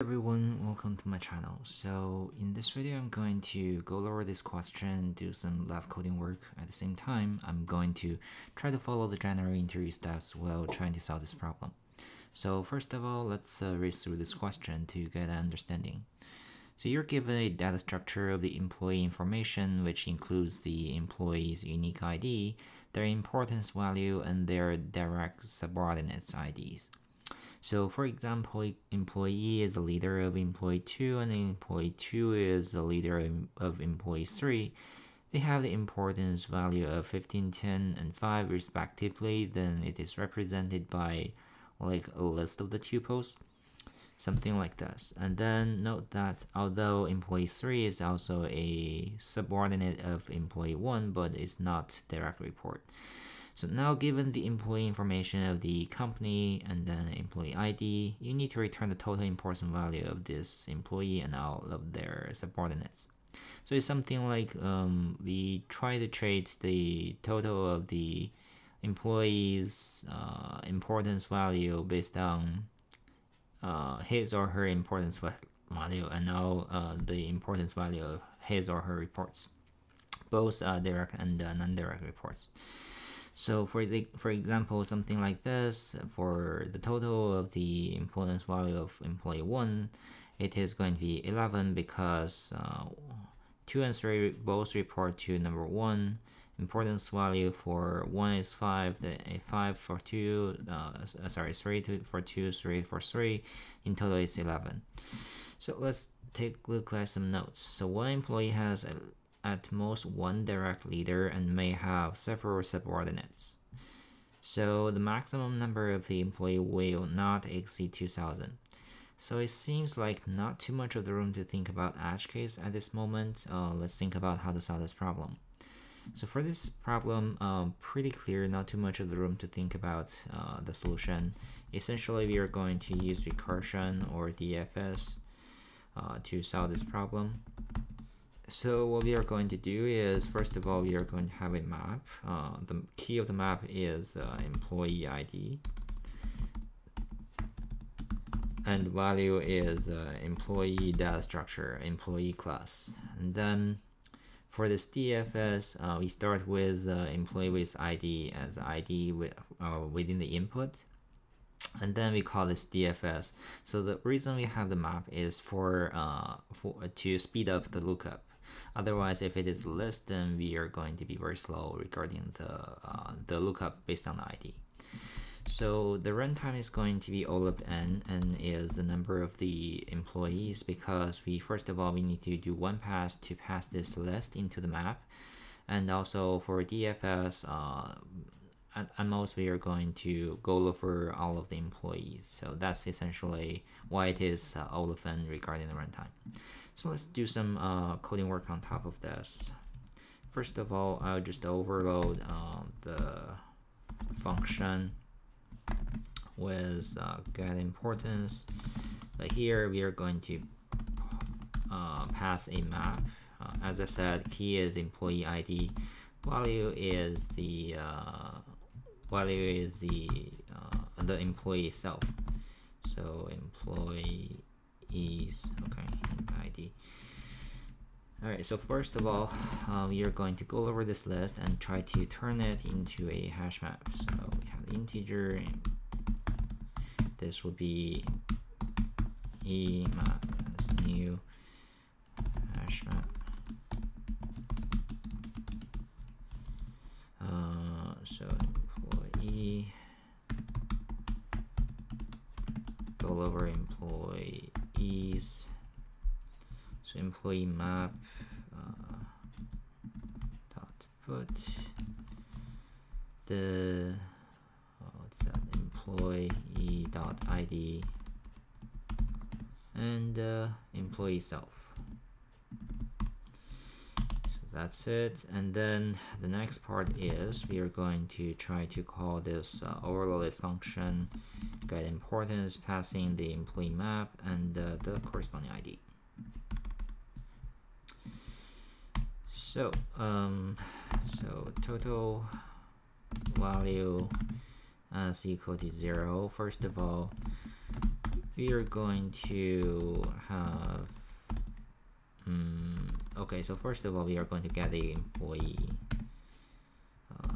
everyone, welcome to my channel. So in this video, I'm going to go over this question, and do some lab coding work. At the same time, I'm going to try to follow the general interview steps while trying to solve this problem. So first of all, let's uh, race through this question to get an understanding. So you're given a data structure of the employee information, which includes the employee's unique ID, their importance value, and their direct subordinates IDs. So for example, employee is a leader of employee 2 and employee 2 is a leader of employee 3. They have the importance value of 15, 10, and 5 respectively, then it is represented by like a list of the tuples, something like this. And then note that although employee 3 is also a subordinate of employee 1, but it's not direct report. So now given the employee information of the company and then employee ID, you need to return the total importance value of this employee and all of their subordinates. So it's something like um, we try to trade the total of the employee's uh, importance value based on uh, his or her importance value and now uh, the importance value of his or her reports, both direct and non-direct reports. So for the for example, something like this, for the total of the importance value of employee 1, it is going to be 11 because uh, 2 and 3 both report to number 1. Importance value for 1 is 5, the, 5 for 2, uh, uh sorry, 3 to, for 2, 3 for 3, in total is 11. So let's take a look at some notes. So one employee has at most one direct leader and may have several subordinates. So the maximum number of the employee will not exceed 2000. So it seems like not too much of the room to think about edge case at this moment. Uh, let's think about how to solve this problem. So for this problem, um, pretty clear, not too much of the room to think about uh, the solution. Essentially, we are going to use recursion or DFS uh, to solve this problem. So what we are going to do is, first of all, we are going to have a map. Uh, the key of the map is uh, employee ID. And value is uh, employee data structure, employee class. And then for this DFS, uh, we start with uh, employee with ID as ID with, uh, within the input and then we call this DFS. So the reason we have the map is for for to speed up the lookup. Otherwise, if it is list, then we are going to be very slow regarding the, uh, the lookup based on the ID. So the runtime is going to be O of n, n is the number of the employees because we first of all we need to do one pass to pass this list into the map, and also for DFS, uh, at, most we are going to go over all of the employees. So that's essentially why it is uh, O of n regarding the runtime. So let's do some uh, coding work on top of this. First of all, I'll just overload um, the function with uh, get importance. But here we are going to uh, pass a map. Uh, as I said, key is employee ID. Value is the uh, value is the uh, the employee itself. So employee is okay id all right so first of all um, you're going to go over this list and try to turn it into a hash map so we have integer this will be e as new hash map uh, so employee go over employee is so employee map uh, dot put. The oh, what's that? Employee dot id and uh, employee self. So that's it. And then the next part is we are going to try to call this uh, overloaded function get importance passing the employee map and uh, the corresponding ID. So, um, so total value is equal to zero. First of all, we are going to have um, okay so first of all we are going to get the employee uh,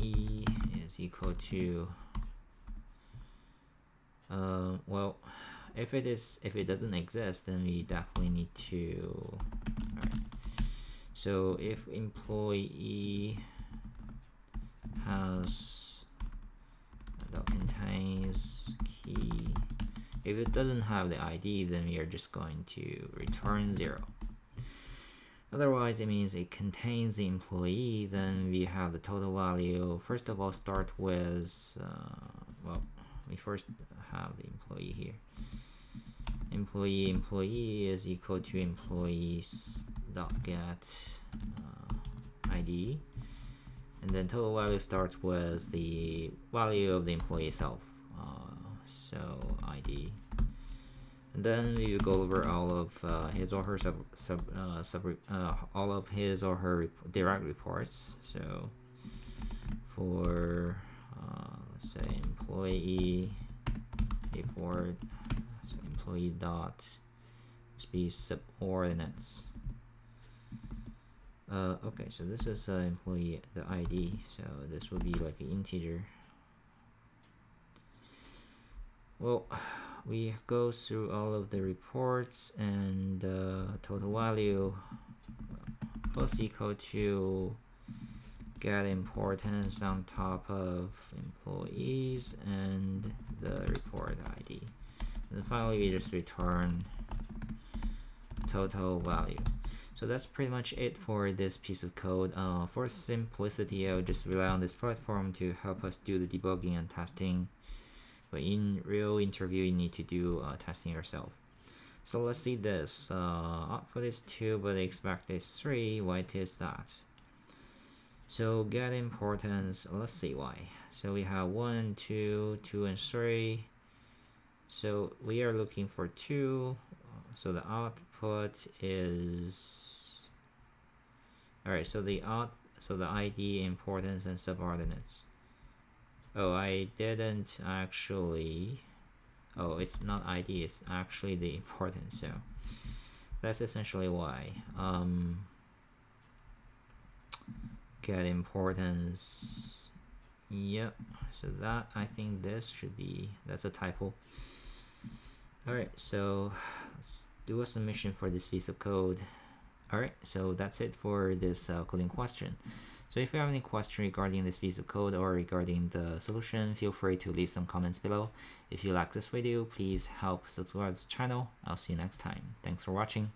e is equal to uh, well if it is if it doesn't exist then we definitely need to right. So if employee has that contains key if it doesn't have the ID, then we are just going to return zero. Otherwise, it means it contains the employee, then we have the total value. First of all, start with, uh, well, we first have the employee here. Employee employee is equal to employees dot get uh, ID. And then total value starts with the value of the employee itself so id and then we go over all of uh, his or her sub, sub, uh, sub uh, all of his or her rep direct reports. So for uh, let's say employee report so employee dot be subordinates uh, okay so this is uh, employee the ID so this will be like an integer. Well we go through all of the reports and uh, total value plus equal to get importance on top of employees and the report ID and finally we just return total value so that's pretty much it for this piece of code. Uh, for simplicity, I'll just rely on this platform to help us do the debugging and testing. But in real interview you need to do uh, testing yourself. So let's see this. Uh, output is 2 but expect is 3 why is that? So get importance. Let's see why. So we have 1 2 2 and 3 so we are looking for 2 so the output is alright so the out so the ID importance and subordinates Oh, I didn't actually... Oh, it's not ID, it's actually the importance, so... That's essentially why. Um, get importance... Yep, so that, I think this should be... That's a typo. Alright, so let's do a submission for this piece of code. Alright, so that's it for this uh, coding question. So if you have any question regarding this piece of code or regarding the solution, feel free to leave some comments below. If you like this video, please help subscribe to the channel. I'll see you next time. Thanks for watching.